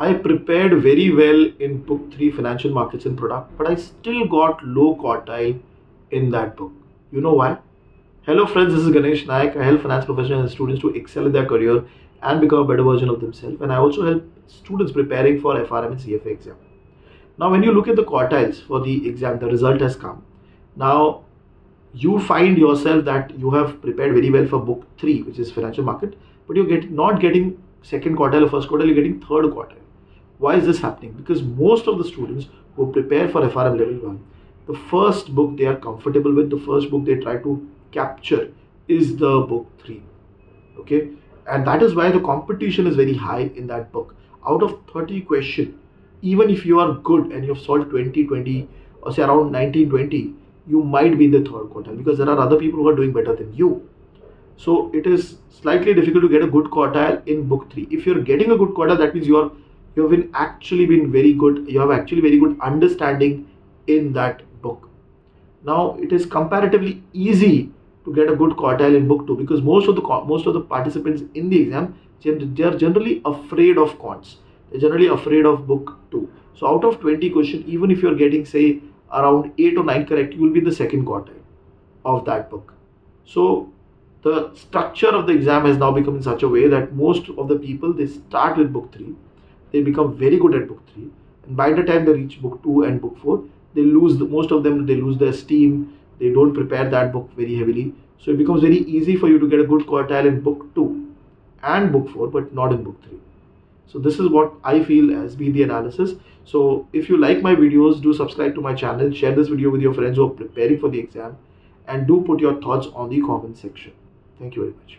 I prepared very well in book 3 financial markets and product but I still got low quartile in that book. You know why? Hello friends, this is Ganesh Nayak. I help finance professionals and students to excel in their career and become a better version of themselves and I also help students preparing for FRM and CFA exam. Now when you look at the quartiles for the exam, the result has come. Now you find yourself that you have prepared very well for book 3 which is financial market but you're get, not getting second quartile or first quartile, you're getting third quartile. Why is this happening? Because most of the students who prepare for FRM level 1, the first book they are comfortable with, the first book they try to capture is the book 3. Okay, and that is why the competition is very high in that book. Out of 30 question, even if you are good and you have solved 20, 20 or say around 19, 20, you might be in the third quartile because there are other people who are doing better than you. So it is slightly difficult to get a good quartile in book 3. If you're getting a good quartile, that means you are you have been actually been very good. You have actually very good understanding in that book. Now it is comparatively easy to get a good quartile in book 2 because most of the most of the participants in the exam they are generally afraid of quants they're generally afraid of book 2 so out of 20 questions even if you're getting say around 8 or 9 correct you will be in the second quartile of that book. So the structure of the exam has now become in such a way that most of the people they start with book 3 they become very good at book 3 and by the time they reach book 2 and book 4 they lose the, most of them they lose their steam. They don't prepare that book very heavily. So it becomes very easy for you to get a good quartile in book 2 and book 4 but not in book 3 so this is what i feel as been the analysis. So if you like my videos do subscribe to my channel. Share this video with your friends who are preparing for the exam. And do put your thoughts on the comment section. Thank you very much